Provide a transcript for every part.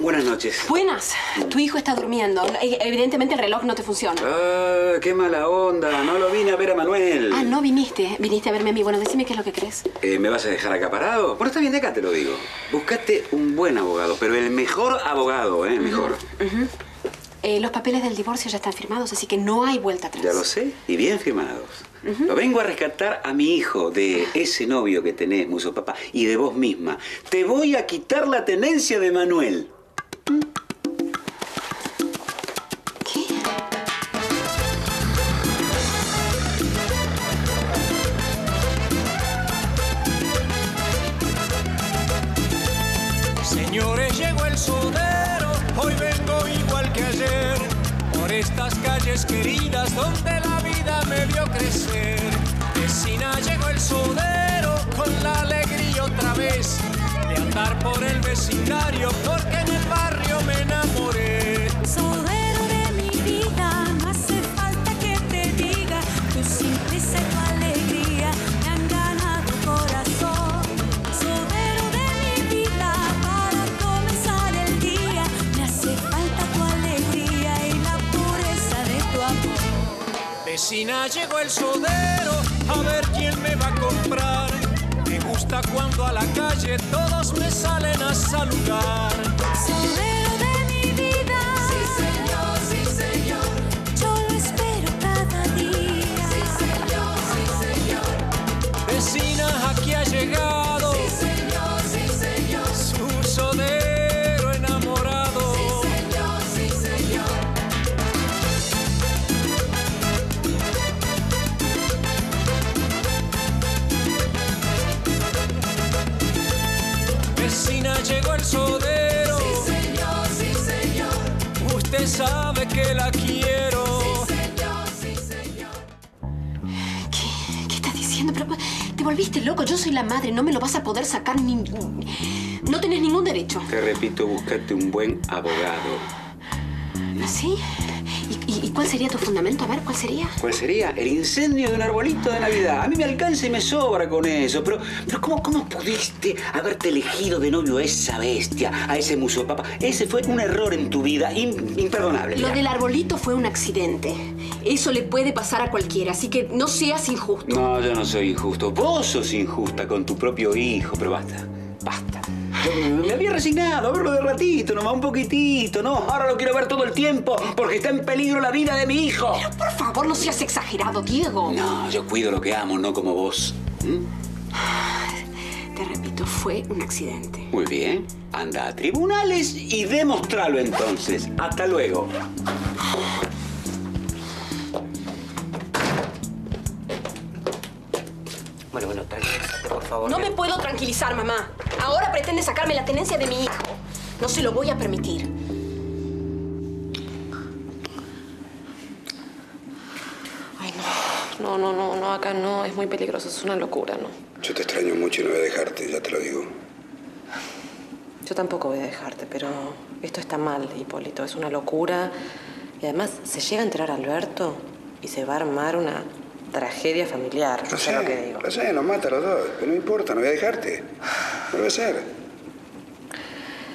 Buenas noches. Buenas. Tu hijo está durmiendo. E- Evidentemente el reloj no te funciona. Ah, qué mala onda. No lo vine a ver a Manuel. Ah, no viniste. Viniste a verme a mí. Bueno, decime qué es lo que crees. Eh, ¿Me vas a dejar acaparado? Bueno, está bien, de acá te lo digo. Buscate un buen abogado, pero el mejor abogado, ¿eh? Mejor. Eh, los papeles del divorcio ya están firmados, así que no hay vuelta atrás. Ya lo sé, y bien firmados. Lo vengo a rescatar a mi hijo de ese novio que tenés, Muso Papá, y de vos misma. Te voy a quitar la tenencia de Manuel. Señores, llegó el sudero, hoy vengo igual que ayer, por estas calles queridas donde la vida me vio crecer. Vecina, llegó el sudero con la alegría otra vez de andar por el vecindario porque amor. Vecina, llegó el sodero, a ver quién me va a comprar. Me gusta cuando a la calle todos me salen a saludar. Sabe que la quiero. Señor, sí, señor. ¿Qué? ¿Qué estás diciendo? Pero te volviste loco. Yo soy la madre. No me lo vas a poder sacar ni... No tenés ningún derecho. Te repito, buscate un buen abogado. ¿Así? ¿Y, cuál sería tu fundamento? A ver, ¿cuál sería? ¿Cuál sería? El incendio de un arbolito de Navidad. A mí me alcanza y me sobra con eso. Pero, pero ¿cómo, ¿cómo pudiste haberte elegido de novio a esa bestia, a ese muso papá? Ese fue un error en tu vida im- imperdonable. Lo del arbolito fue un accidente. Eso le puede pasar a cualquiera, así que no seas injusto. No, yo no soy injusto. Vos sos injusta con tu propio hijo, pero basta, basta. Me- me había resignado a verlo de ratito, nomás un poquitito, ¿no? Ahora lo quiero ver todo el tiempo porque está en peligro la vida de mi hijo. Pero por favor, no seas exagerado, Diego. No, yo cuido lo que amo, no como vos. ¿Mm? Te repito, fue un accidente. Muy bien. Anda a tribunales y demostralo entonces. Hasta luego. Favor. No me puedo tranquilizar, mamá. Ahora pretende sacarme la tenencia de mi hijo. No se lo voy a permitir. Ay, no. No, no, no, no, acá no. Es muy peligroso. Es una locura, ¿no? Yo te extraño mucho y no voy a dejarte, ya te lo digo. Yo tampoco voy a dejarte, pero esto está mal, Hipólito. Es una locura. Y además, se llega a enterar Alberto y se va a armar una tragedia familiar. Lo ¿Sabes sé, lo que digo? lo sé, nos mata a los dos, pero no importa, no voy a dejarte. No lo voy a hacer.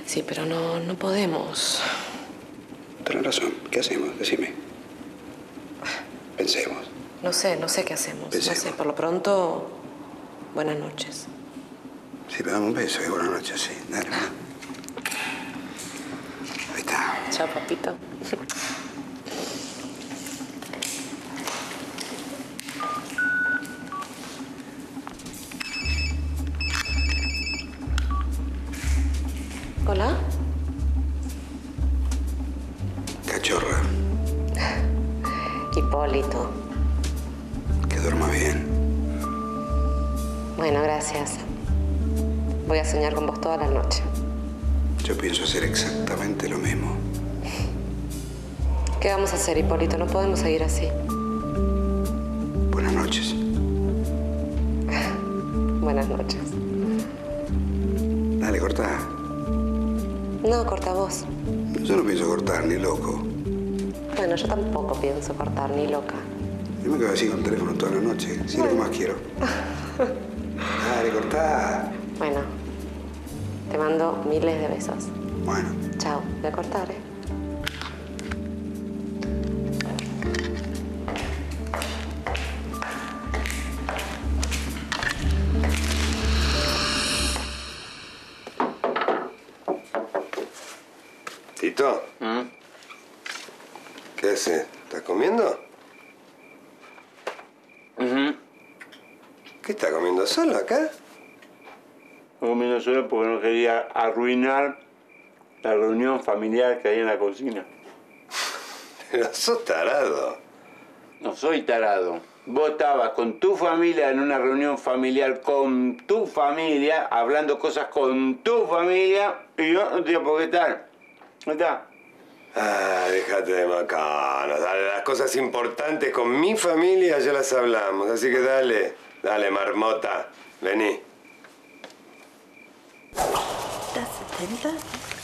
Sí, pero no, no podemos. Tienes razón, ¿qué hacemos? Decime. Pensemos. No sé, no sé qué hacemos. Pensemos. No sé, por lo pronto, buenas noches. Sí, pero dame un beso y buenas noches, sí. Dale. Ahí está. Chao, papito. Bueno, gracias. Voy a soñar con vos toda la noche. Yo pienso hacer exactamente lo mismo. ¿Qué vamos a hacer, Hipólito? No podemos seguir así. Buenas noches. Buenas noches. Dale, cortá. No, corta vos. Yo no pienso cortar, ni loco. Bueno, yo tampoco pienso cortar ni loca. Yo me quedo así con el teléfono toda la noche. Si es lo que más quiero. Bueno, te mando miles de besos. Bueno, Chao. Voy a cortar, ¿eh? Tito. ¿Qué haces? ¿Estás comiendo? ¿Qué está comiendo solo acá? Comiendo solo porque no quería arruinar la reunión familiar que hay en la cocina. Pero sos tarado. No soy tarado. Vos estabas con tu familia en una reunión familiar con tu familia, hablando cosas con tu familia, y yo no tenía por qué estar. ¿No está? Ah, déjate de macanos. Dale, las cosas importantes con mi familia ya las hablamos. Así que dale, dale, marmota. Vení. ¿Estás 70?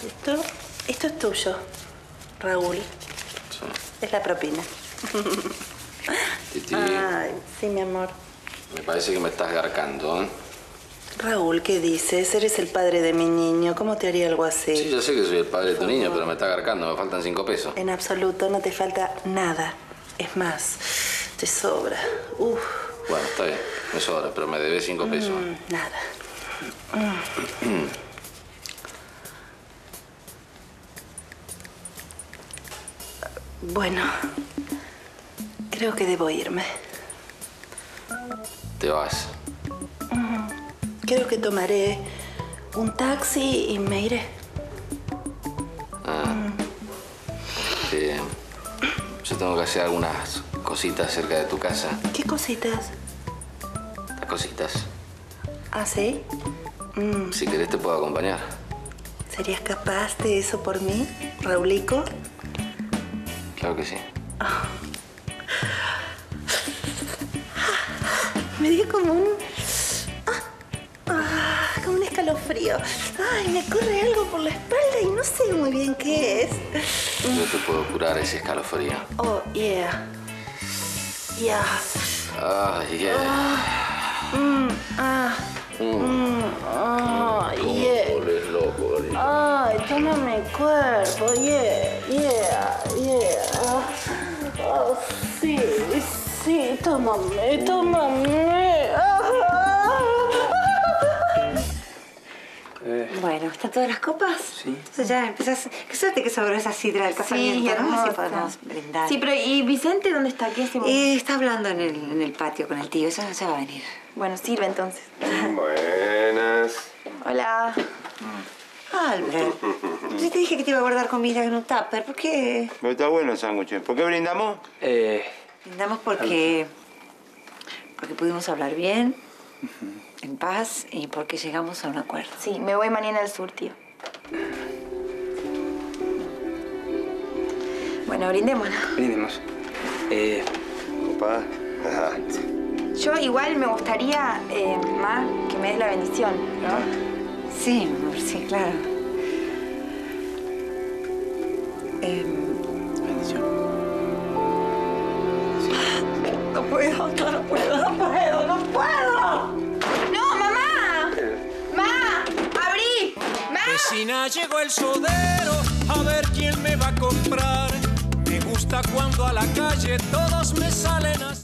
Esto, esto es tuyo, Raúl. Es la propina. Titi, Ay, sí, mi amor. me parece que me estás garcando, ¿eh? Raúl, ¿qué dices? Eres el padre de mi niño. ¿Cómo te haría algo así? Sí, yo sé que soy el padre de tu niño, pero me estás garcando, me faltan cinco pesos. En absoluto, no te falta nada. Es más, te sobra. Uf, Bueno, está bien, me sobra, pero me debes cinco pesos. mm, nada. Bueno, creo que debo irme. Te vas. Creo que tomaré un taxi y me iré. Eh, yo tengo que hacer algunas cositas cerca de tu casa. ¿Qué cositas? Las cositas. ¿Ah, sí? Mm, Si querés te puedo acompañar. ¿Serías capaz de eso por mí, Raulico? Claro que sí. Me dio como un... ah, ah, como un escalofrío. Ay, me corre algo por la espalda y no sé muy bien qué es. Yo te puedo curar ese escalofrío. Oh, yeah. Yeah. Ay, yeah. Mm, ah. Mm, ah, yeah. Volvés loco, gordito. Ay, toma mi cuerpo, yeah, yeah, yeah. Ah, sí, sí, tómame, tómame. Bueno, ¿están todas las copas? Sí. Entonces ya empezás... Qué suerte que sobró esa sidra del casamiento, ¿no? hermosa. Así podemos brindar. Sí, pero ¿y Vicente dónde está? ¿Qué hacemos? Eh, está hablando en el, en el patio con el tío, eso ya va a venir. Bueno, sirve entonces. Buenas. Hola. Albert, yo te dije que te iba a guardar comida en un tupper, ¿por qué? Pero está bueno el sándwich. ¿Por qué brindamos? Eh, Brindamos porque... Porque pudimos hablar bien, en paz, y porque llegamos a un acuerdo. Sí, me voy mañana al sur, tío. Bueno, brindémonos. Brindemos. Eh, Opa. Ajá. Yo igual me gustaría, eh, Ma, que me des la bendición, ¿no? Sí, mi amor, sí, claro. Em, bendición. no puedo, no, no puedo, no puedo, no puedo. ¡No, mamá! ¡Ma! ¡Abrí! ¡Ma! Vecina, llegó el sodero, a ver quién me va a comprar. Me gusta cuando a la calle todos me salen a...